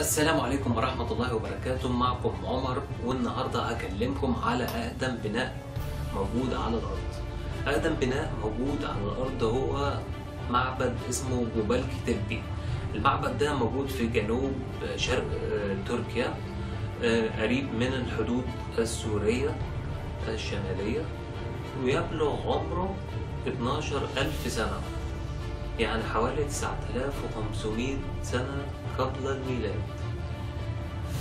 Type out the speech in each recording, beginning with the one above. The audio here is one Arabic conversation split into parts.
السلام عليكم ورحمة الله وبركاته. معكم عمر والنهاردة هكلمكم على أقدم بناء موجود على الأرض. أقدم بناء موجود على الأرض هو معبد اسمه جوبالكي تلبي المعبد ده موجود في جنوب شرق تركيا قريب من الحدود السورية الشمالية ويبلغ عمره 12 ألف سنة. يعني حوالي 9500 سنة قبل الميلاد.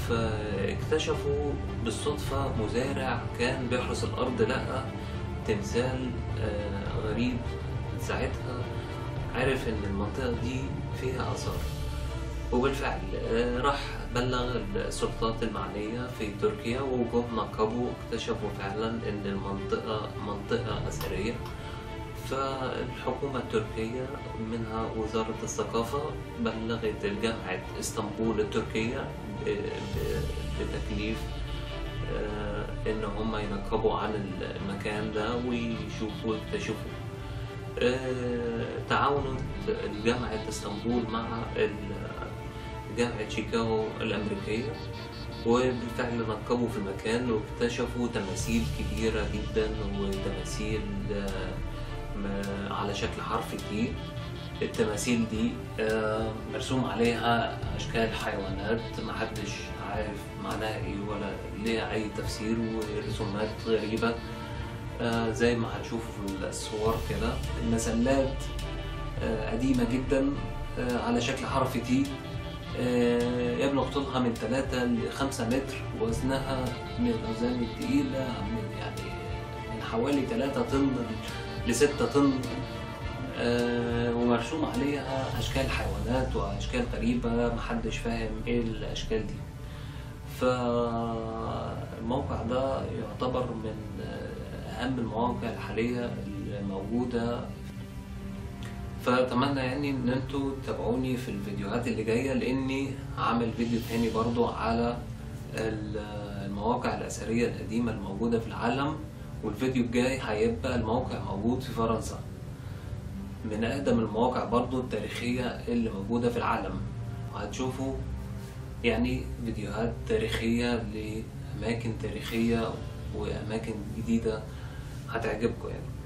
فاكتشفوا بالصدفة مزارع كان بيحرس الأرض لقى تمثال غريب ساعتها عرف إن المنطقة دي فيها آثار. وبالفعل راح بلغ السلطات المعنية في تركيا وجم نقبوا اكتشفوا فعلا إن المنطقة منطقة أثرية. فالحكومة التركية منها وزارة الثقافة بلغت جامعة إسطنبول التركية بتكليف إن هم ينقبوا عن المكان ده ويشوفوا ويكتشفوا تعاونت جامعة إسطنبول مع جامعة شيكاغو الأمريكية وبالفعل نقبوا في المكان واكتشفوا تماثيل كبيرة جدا وتماثيل على شكل حرف كبير التماثيل دي مرسوم عليها أشكال حيوانات محدش عارف معناها إيه ولا ليها أي تفسير ورسومات غريبة. زي ما هتشوفوا في الصور كده. المسلات قديمة جدا على شكل حرف تي يبلغ طولها من 3 ل 5 متر وزنها من الأوزان التقيلة من يعني من حوالي 3 طن لستة طن آه ومرسوم عليها أشكال حيوانات وأشكال غريبة محدش فاهم إيه الأشكال دي. فالموقع ده يعتبر من أهم المواقع الحالية الموجودة. فأتمنى يعني إن أنتوا تتابعوني في الفيديوهات اللي جاية لأني عامل فيديو تاني برضو على المواقع الأثرية القديمة الموجودة في العالم. والفيديو الجاي هيبقى الموقع موجود في فرنسا. من أقدم المواقع برضو التاريخية اللي موجودة في العالم. وهتشوفوا يعني فيديوهات تاريخية لأماكن تاريخية وأماكن جديدة هتعجبكم يعني.